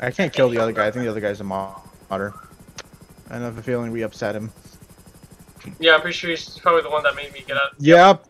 I can't kill the other guy. I think the other guy's a modder. I have a feeling we upset him. Yeah, I'm pretty sure he's probably the one that made me get out. Yep.